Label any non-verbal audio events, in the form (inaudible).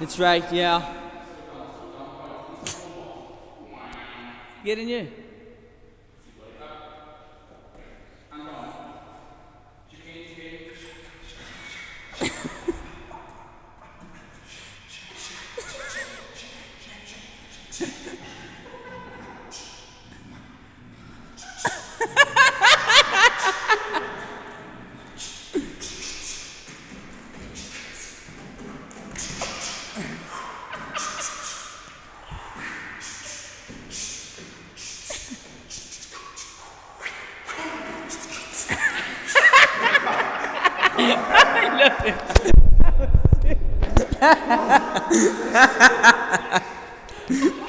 That's right, yeah. Getting you. (laughs) I love it.